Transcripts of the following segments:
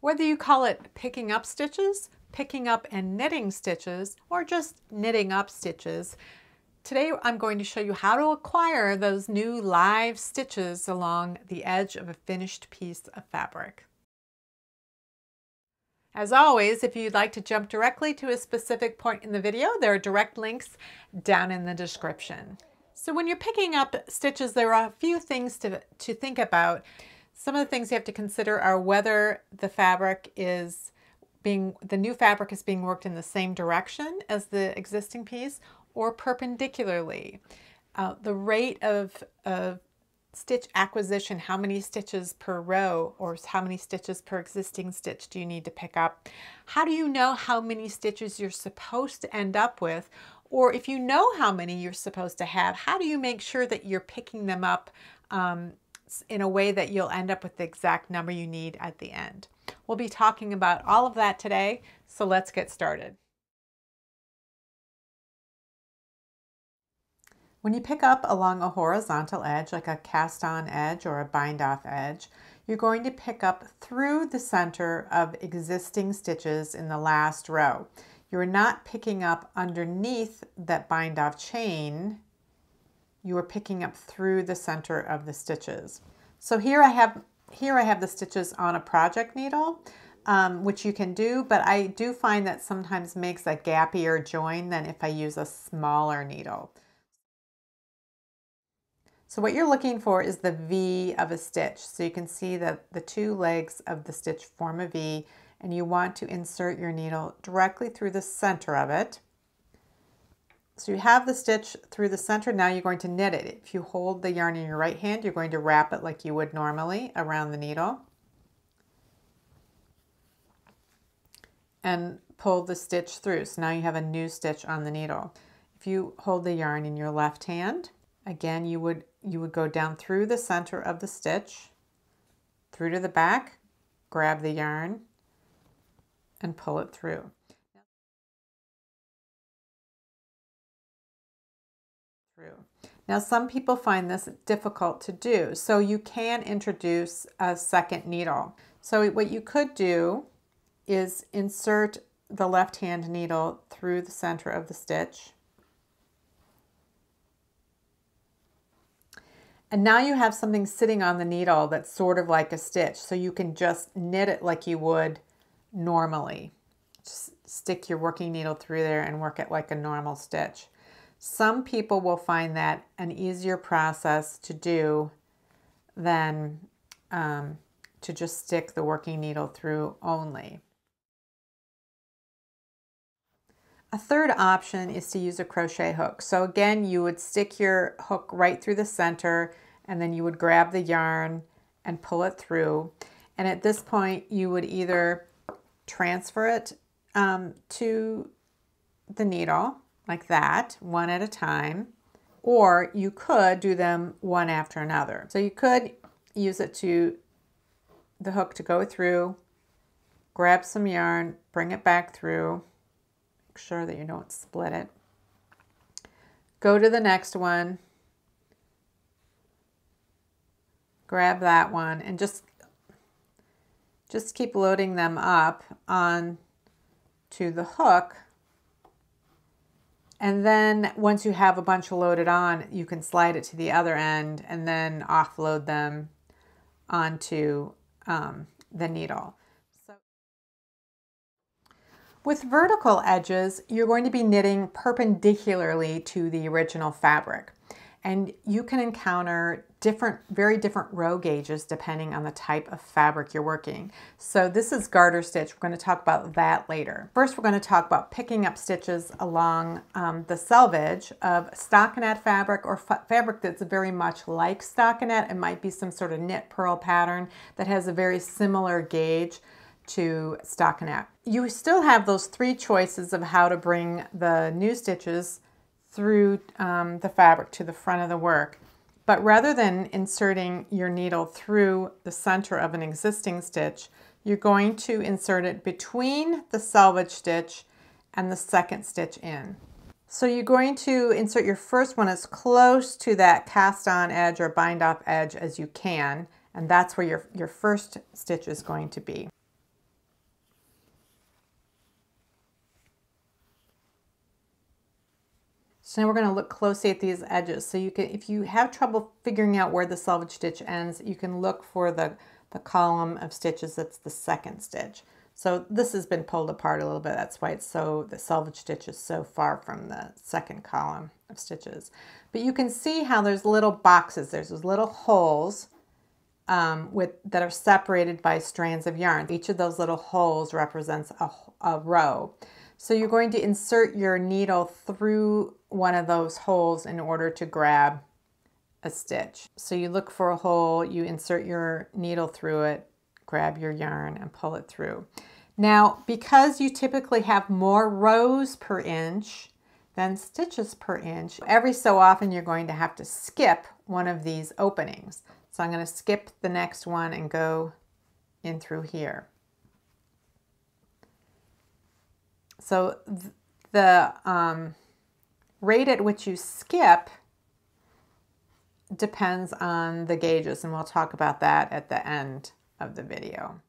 Whether you call it picking up stitches, picking up and knitting stitches, or just knitting up stitches, today I'm going to show you how to acquire those new live stitches along the edge of a finished piece of fabric. As always, if you'd like to jump directly to a specific point in the video, there are direct links down in the description. So when you're picking up stitches, there are a few things to, to think about. Some of the things you have to consider are whether the fabric is being, the new fabric is being worked in the same direction as the existing piece or perpendicularly. Uh, the rate of, of stitch acquisition, how many stitches per row or how many stitches per existing stitch do you need to pick up? How do you know how many stitches you're supposed to end up with? Or if you know how many you're supposed to have, how do you make sure that you're picking them up um, in a way that you'll end up with the exact number you need at the end? We'll be talking about all of that today, so let's get started. When you pick up along a horizontal edge, like a cast on edge or a bind off edge, you're going to pick up through the center of existing stitches in the last row. You're not picking up underneath that bind off chain, you are picking up through the center of the stitches. So here I have here I have the stitches on a project needle, um, which you can do, but I do find that sometimes makes a gappier join than if I use a smaller needle. So what you're looking for is the V of a stitch. So you can see that the two legs of the stitch form a V and you want to insert your needle directly through the center of it. So you have the stitch through the center, now you're going to knit it. If you hold the yarn in your right hand, you're going to wrap it like you would normally around the needle. And pull the stitch through. So now you have a new stitch on the needle. If you hold the yarn in your left hand, again, you would you would go down through the center of the stitch, through to the back, grab the yarn, and pull it through. Through. Now some people find this difficult to do, so you can introduce a second needle. So what you could do is insert the left hand needle through the center of the stitch And now you have something sitting on the needle that's sort of like a stitch. So you can just knit it like you would normally. Just stick your working needle through there and work it like a normal stitch. Some people will find that an easier process to do than um, to just stick the working needle through only. A third option is to use a crochet hook. So again, you would stick your hook right through the center and then you would grab the yarn and pull it through. And at this point, you would either transfer it um, to the needle like that, one at a time, or you could do them one after another. So you could use it to the hook to go through, grab some yarn, bring it back through, make sure that you don't split it. Go to the next one, grab that one and just just keep loading them up on to the hook and then once you have a bunch loaded on you can slide it to the other end and then offload them onto um, the needle. So with vertical edges you're going to be knitting perpendicularly to the original fabric and you can encounter different, very different row gauges depending on the type of fabric you're working. So this is garter stitch. We're going to talk about that later. First, we're going to talk about picking up stitches along um, the selvage of stockinette fabric or fabric that's very much like stockinette. It might be some sort of knit purl pattern that has a very similar gauge to stockinette. You still have those three choices of how to bring the new stitches through um, the fabric to the front of the work. But rather than inserting your needle through the center of an existing stitch, you're going to insert it between the selvage stitch and the second stitch in. So you're going to insert your first one as close to that cast on edge or bind off edge as you can, and that's where your, your first stitch is going to be. So now we're going to look closely at these edges. So you can, if you have trouble figuring out where the selvage stitch ends, you can look for the, the column of stitches that's the second stitch. So this has been pulled apart a little bit. That's why it's so, the selvage stitch is so far from the second column of stitches. But you can see how there's little boxes. There's those little holes um, with that are separated by strands of yarn. Each of those little holes represents a, a row. So you're going to insert your needle through one of those holes in order to grab a stitch. So you look for a hole, you insert your needle through it, grab your yarn and pull it through. Now, because you typically have more rows per inch than stitches per inch, every so often you're going to have to skip one of these openings. So I'm going to skip the next one and go in through here. So the um, rate at which you skip depends on the gauges, and we'll talk about that at the end of the video.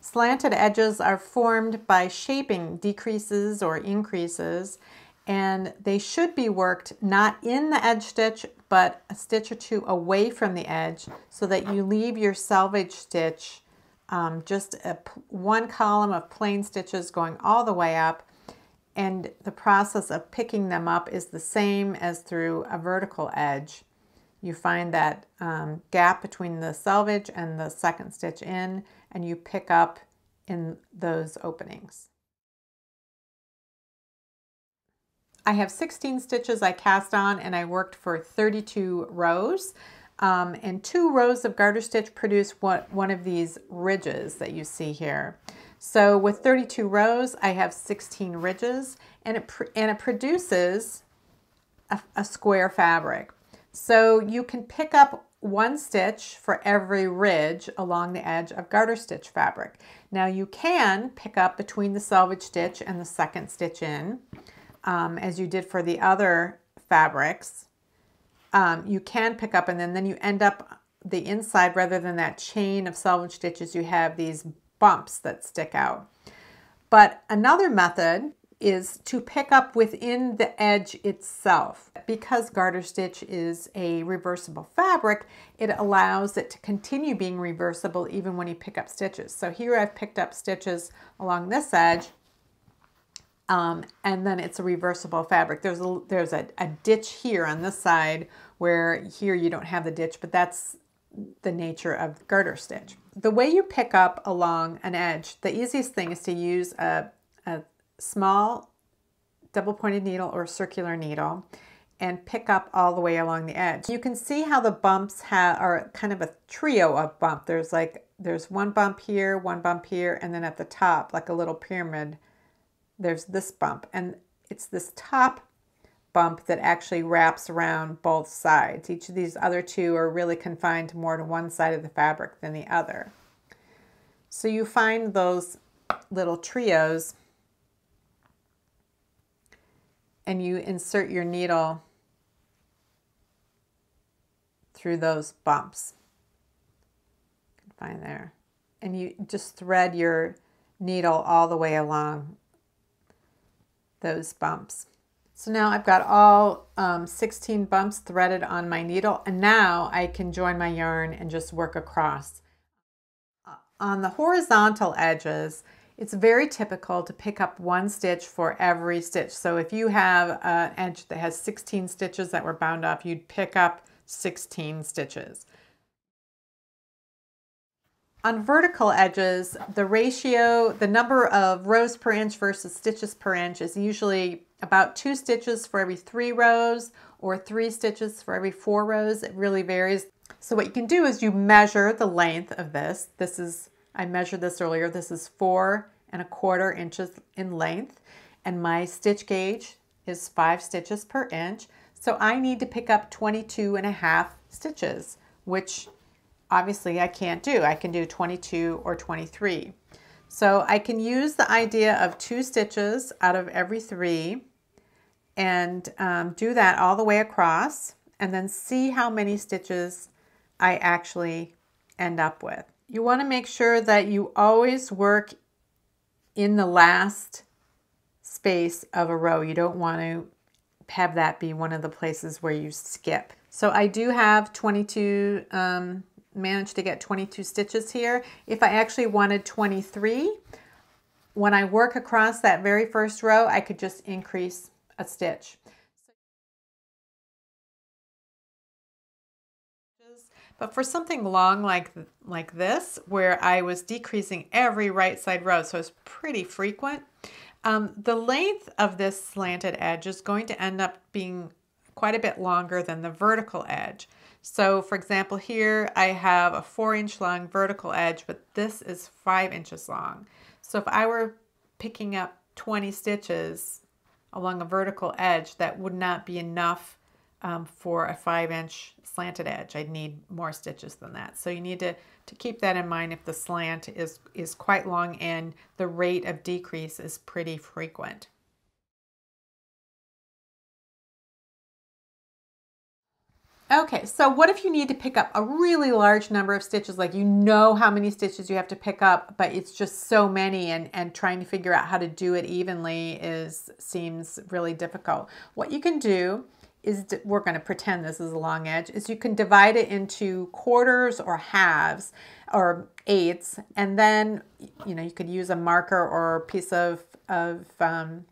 Slanted edges are formed by shaping decreases or increases and they should be worked not in the edge stitch but a stitch or two away from the edge so that you leave your selvage stitch um, just a, one column of plain stitches going all the way up and the process of picking them up is the same as through a vertical edge. You find that um, gap between the selvage and the second stitch in and you pick up in those openings. I have 16 stitches I cast on and I worked for 32 rows. Um, and two rows of garter stitch produce what, one of these ridges that you see here. So with 32 rows, I have 16 ridges and it, and it produces a, a square fabric. So you can pick up one stitch for every ridge along the edge of garter stitch fabric. Now you can pick up between the selvage stitch and the second stitch in um, as you did for the other fabrics. Um, you can pick up and then, then you end up the inside rather than that chain of selvage stitches you have these bumps that stick out. But another method is to pick up within the edge itself. Because garter stitch is a reversible fabric, it allows it to continue being reversible even when you pick up stitches. So here I've picked up stitches along this edge um, and then it's a reversible fabric. There's a, there's a, a ditch here on this side where here you don't have the ditch, but that's the nature of garter stitch. The way you pick up along an edge, the easiest thing is to use a, a small double pointed needle or circular needle and pick up all the way along the edge. You can see how the bumps have, are kind of a trio of bump. There's like, there's one bump here, one bump here, and then at the top, like a little pyramid, there's this bump and it's this top bump that actually wraps around both sides. Each of these other two are really confined more to one side of the fabric than the other. So you find those little trios and you insert your needle through those bumps. Find there. And you just thread your needle all the way along those bumps. So now I've got all um, 16 bumps threaded on my needle and now I can join my yarn and just work across. Uh, on the horizontal edges, it's very typical to pick up one stitch for every stitch. So if you have an edge that has 16 stitches that were bound off, you'd pick up 16 stitches. On vertical edges, the ratio, the number of rows per inch versus stitches per inch is usually about two stitches for every three rows or three stitches for every four rows. It really varies. So what you can do is you measure the length of this. This is, I measured this earlier, this is four and a quarter inches in length and my stitch gauge is five stitches per inch. So I need to pick up 22 and a half stitches, which obviously I can't do. I can do 22 or 23. So I can use the idea of two stitches out of every three and um, do that all the way across and then see how many stitches I actually end up with. You want to make sure that you always work in the last space of a row. You don't want to have that be one of the places where you skip. So I do have 22, um, managed to get 22 stitches here. If I actually wanted 23, when I work across that very first row, I could just increase a stitch. But for something long like, like this, where I was decreasing every right side row, so it's pretty frequent, um, the length of this slanted edge is going to end up being quite a bit longer than the vertical edge. So for example, here I have a four inch long vertical edge, but this is five inches long. So if I were picking up 20 stitches along a vertical edge, that would not be enough um, for a five inch slanted edge. I'd need more stitches than that. So you need to, to keep that in mind if the slant is, is quite long and the rate of decrease is pretty frequent. Okay, so what if you need to pick up a really large number of stitches, like you know how many stitches you have to pick up, but it's just so many and, and trying to figure out how to do it evenly is seems really difficult. What you can do is we're going to pretend this is a long edge, is you can divide it into quarters or halves or eighths, and then, you know, you could use a marker or a piece of, of um,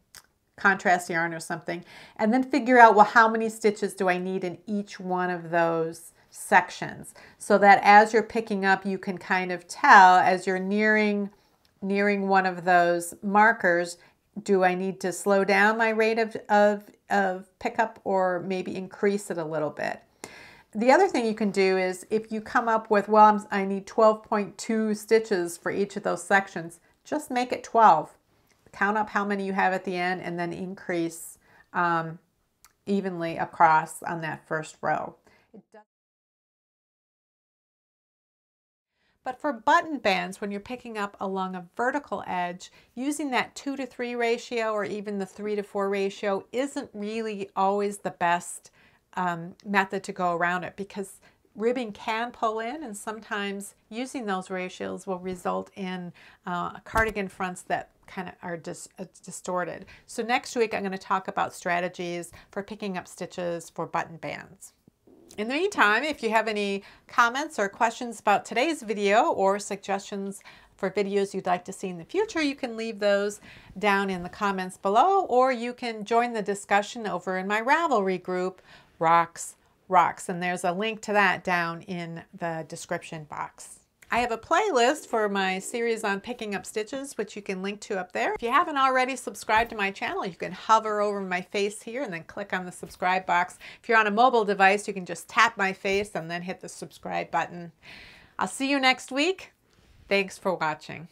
contrast yarn or something, and then figure out, well, how many stitches do I need in each one of those sections so that as you're picking up, you can kind of tell as you're nearing nearing one of those markers, do I need to slow down my rate of, of, of pickup or maybe increase it a little bit? The other thing you can do is if you come up with, well, I need 12.2 stitches for each of those sections, just make it 12. Count up how many you have at the end and then increase um, evenly across on that first row. But for button bands, when you're picking up along a vertical edge, using that 2 to 3 ratio or even the 3 to 4 ratio isn't really always the best um, method to go around it because ribbing can pull in and sometimes using those ratios will result in uh, cardigan fronts that kind of are dis uh, distorted. So next week I'm going to talk about strategies for picking up stitches for button bands. In the meantime, if you have any comments or questions about today's video or suggestions for videos you'd like to see in the future, you can leave those down in the comments below, or you can join the discussion over in my Ravelry group, Rox Rocks, and there's a link to that down in the description box. I have a playlist for my series on picking up stitches, which you can link to up there. If you haven't already subscribed to my channel, you can hover over my face here and then click on the subscribe box. If you're on a mobile device, you can just tap my face and then hit the subscribe button. I'll see you next week. Thanks for watching.